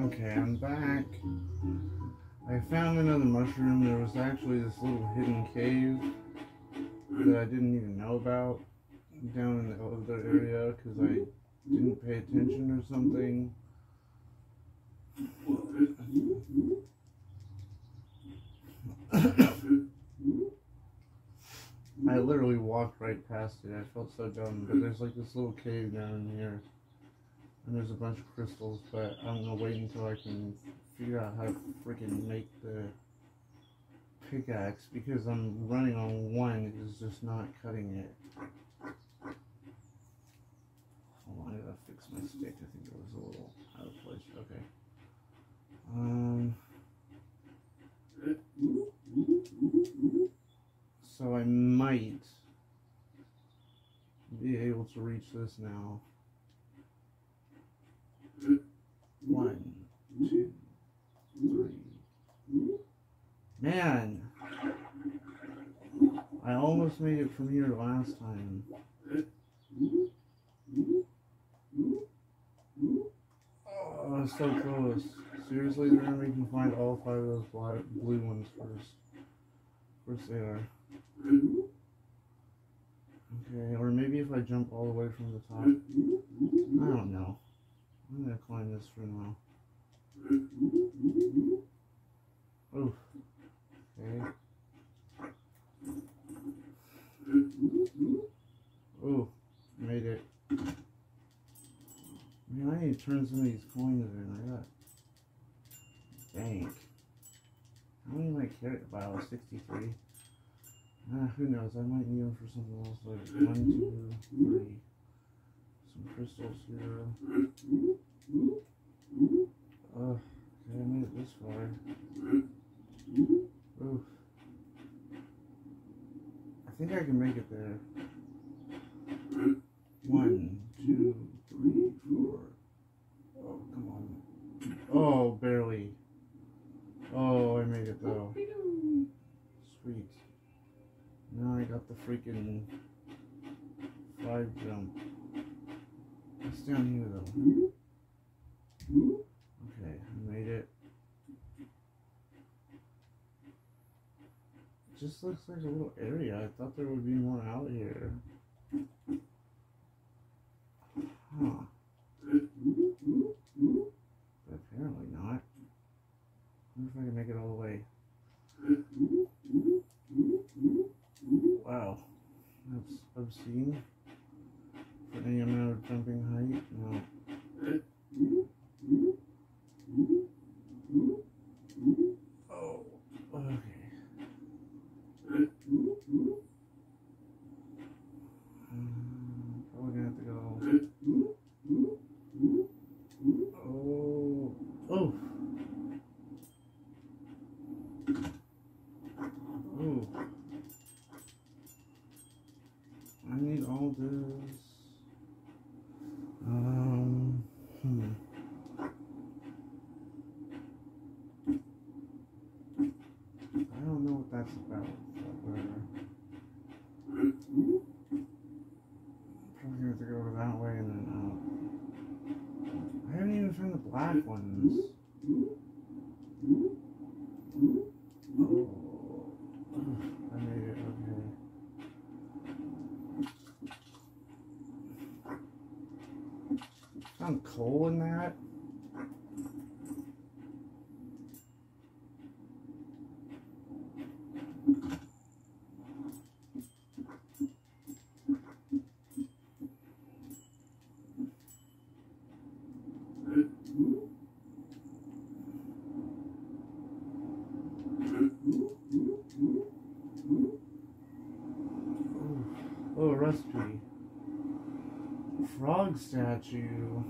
Okay, I'm back. I found another mushroom. There was actually this little hidden cave that I didn't even know about down in the other area because I didn't pay attention or something. I literally walked right past it. I felt so dumb. But there's like this little cave down in here. And there's a bunch of crystals, but I'm gonna wait until I can figure out how to freaking make the pickaxe because I'm running on one, it is just not cutting it. Hold on, I gotta fix my stick. I think it was a little out of place. Okay. Um. So I might be able to reach this now. One, two, three. Man, I almost made it from here last time. Oh, so close. Seriously, gonna make me find all five of those black, blue ones first. Of course they are. Okay, or maybe if I jump all the way from the top. I don't know. I'm gonna climb this for now. Oof. Okay. Ooh, made it. Man, I need to turn some of these coins in. I got bank. How many am I carry? Wow, 63. Ah, who knows? I might need them for something else Like One, two, three. Some crystals here. Okay, I made it this far. Oof. I think I can make it there. One, two, three, four. Oh, come on. Oh, barely. Oh, I made it though. Sweet. Now I got the freaking five jump. What's down here though? Okay, I made it. It just looks like a little area. I thought there would be more out here. Huh. But apparently not. I wonder if I can make it all the way. Wow. That's obscene. For any amount of jumping height? No. Oh, okay. Um, probably gonna have to go. Oh, oh. Oh. I need all this. Um, hmm. I don't know what that's about, but whatever. Probably gonna have to go that way and then out. I haven't even found the black ones. Oh, I made it, okay. Found coal in that? Oh, Frog statue.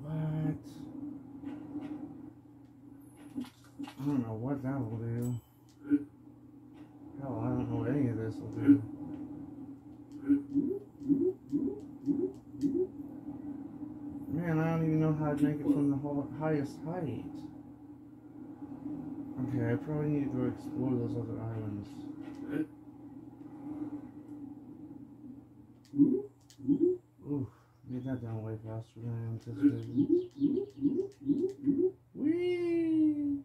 What? I don't know what that will do. Hell, I don't know what any of this will do. Man, I don't even know how to make it from the highest height. Okay, I probably need to go explore those other islands. Ooh, made that down way faster than I anticipated. Whee!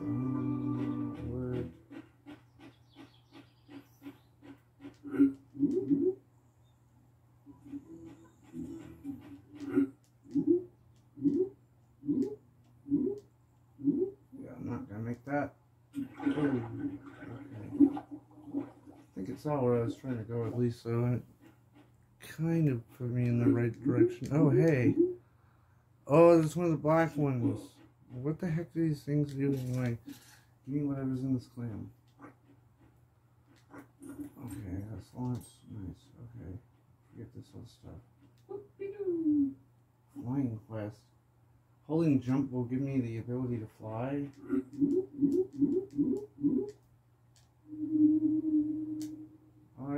Um, word. Yeah, I'm not gonna make that. Oh, okay. It saw where I was trying to go at least, so it kind of put me in the right direction. Oh, hey. Oh, this one of the black ones. What the heck do these things do anyway? Give me whatever's in this clam. Okay, that's. Nice. Okay. Forget this whole stuff. Flying quest. Holding jump will give me the ability to fly.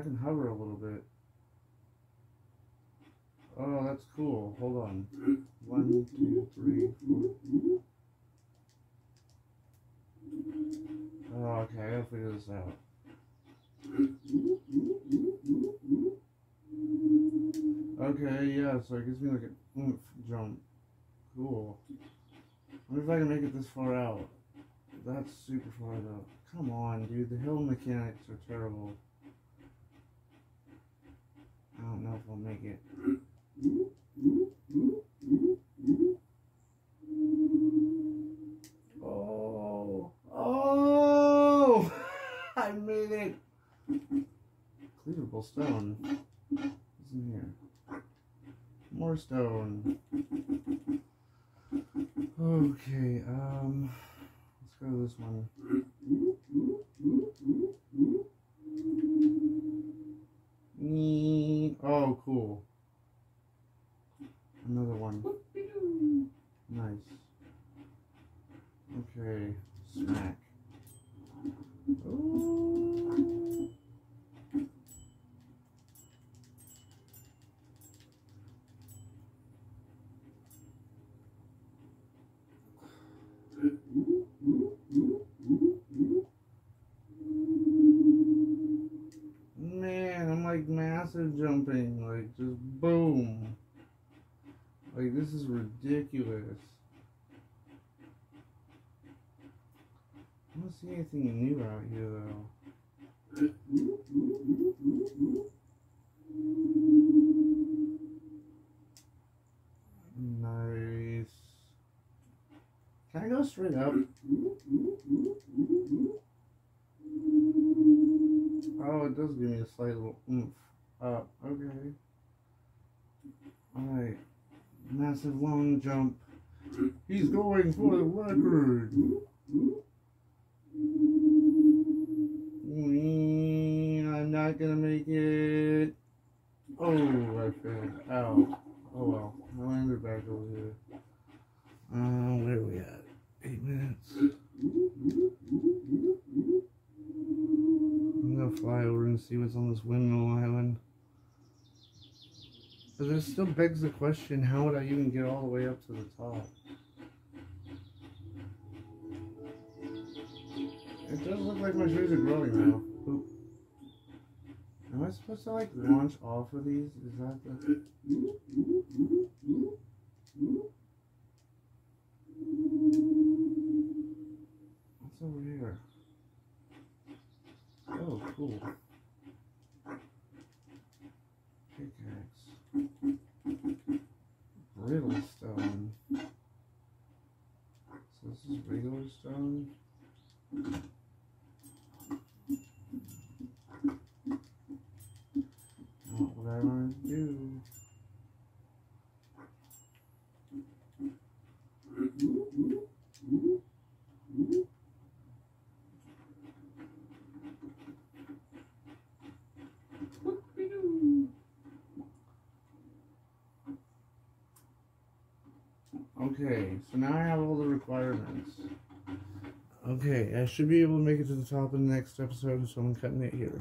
Can hover a little bit. Oh, that's cool. Hold on. One, two, three. Oh, okay, I gotta figure this out. Okay, yeah, so it gives me like a oomph jump. Cool. I wonder if I can make it this far out. That's super far though. Come on, dude. The hill mechanics are terrible. I don't know if I'll make it. Oh, oh! I made it. Cleavable stone. What's in here? More stone. Okay, um, let's go to this one. Cool. Another one. Nice. Okay, smack. Ooh. Just boom. Like this is ridiculous. I don't see anything new out here though. Nice. Can I go straight up? Oh, it does give me a slight little oomph. Up. Okay. Alright. Massive long jump. He's going for the record. I'm not gonna make it. Oh, I failed. Ow. Oh well. I landed back over here. Uh, where are we at? Eight minutes. I'm gonna fly over and see what's on this windmill island. But it still begs the question, how would I even get all the way up to the top? It does look like my trees are growing now. Am I supposed to like launch off of these? Is that the... What's over here? Oh, cool. Pickaxe. Brittle stone. So this is regular stone. Not what I want to do. Okay, so now I have all the requirements. Okay, I should be able to make it to the top in the next episode, so I'm cutting it here.